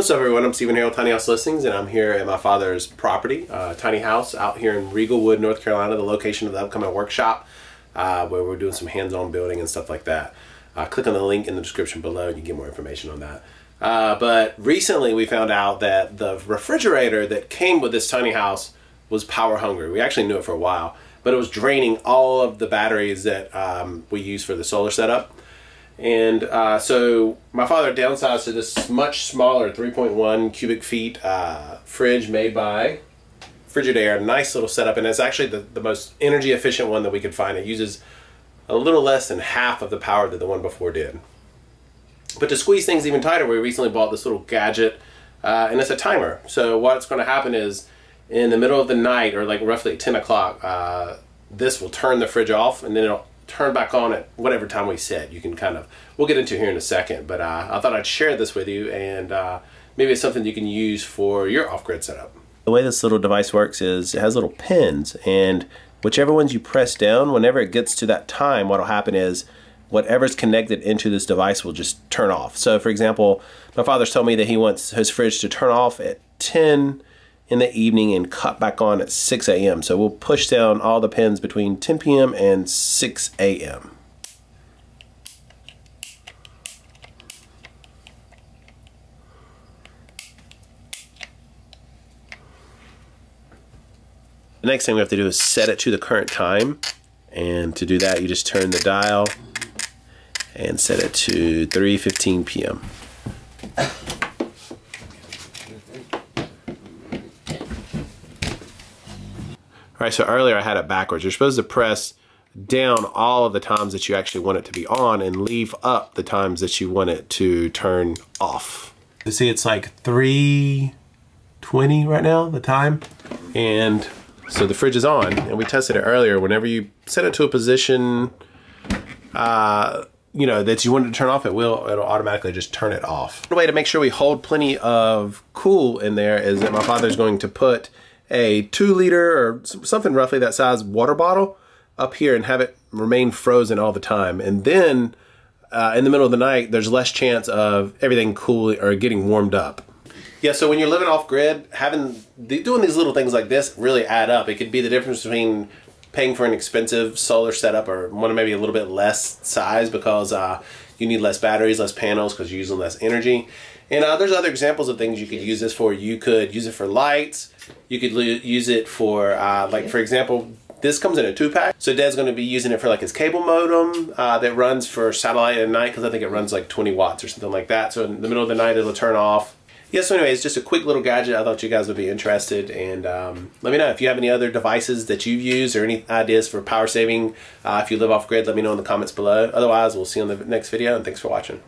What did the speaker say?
What's up everyone, I'm Stephen here with Tiny House Listings and I'm here at my father's property, uh, tiny house out here in Riegelwood, North Carolina, the location of the upcoming workshop uh, where we're doing some hands-on building and stuff like that. Uh, click on the link in the description below and you get more information on that. Uh, but recently we found out that the refrigerator that came with this tiny house was power hungry. We actually knew it for a while, but it was draining all of the batteries that um, we use for the solar setup. And uh, so my father downsized to this much smaller 3.1 cubic feet uh, fridge made by Frigidaire. Nice little setup, and it's actually the, the most energy efficient one that we could find. It uses a little less than half of the power that the one before did. But to squeeze things even tighter, we recently bought this little gadget, uh, and it's a timer. So what's going to happen is in the middle of the night, or like roughly 10 o'clock, uh, this will turn the fridge off, and then it'll turn back on at whatever time we set. You can kind of, we'll get into here in a second, but uh, I thought I'd share this with you and uh, maybe it's something you can use for your off-grid setup. The way this little device works is it has little pins and whichever ones you press down, whenever it gets to that time, what'll happen is whatever's connected into this device will just turn off. So for example, my father's told me that he wants his fridge to turn off at 10 in the evening and cut back on at 6 a.m. So we'll push down all the pins between 10 p.m. and 6 a.m. The next thing we have to do is set it to the current time. And to do that, you just turn the dial and set it to 3.15 p.m. All right, so earlier I had it backwards. You're supposed to press down all of the times that you actually want it to be on and leave up the times that you want it to turn off. You see it's like 320 right now, the time. And so the fridge is on and we tested it earlier. Whenever you set it to a position, uh, you know, that you want it to turn off, it will, it'll automatically just turn it off. The way to make sure we hold plenty of cool in there is that my father's going to put a two liter or something roughly that size water bottle up here and have it remain frozen all the time. And then uh, in the middle of the night, there's less chance of everything cooling or getting warmed up. Yeah, so when you're living off grid, having doing these little things like this really add up. It could be the difference between paying for an expensive solar setup or one maybe a little bit less size because uh, you need less batteries, less panels because you're using less energy. And uh, there's other examples of things you could use this for. You could use it for lights. You could use it for, uh, like for example, this comes in a two pack. So Dad's going to be using it for like his cable modem uh, that runs for satellite at night because I think it runs like 20 watts or something like that. So in the middle of the night it'll turn off. Yeah, so anyway, it's just a quick little gadget. I thought you guys would be interested. And um, let me know if you have any other devices that you've used or any ideas for power saving. Uh, if you live off grid, let me know in the comments below. Otherwise, we'll see you on the next video and thanks for watching.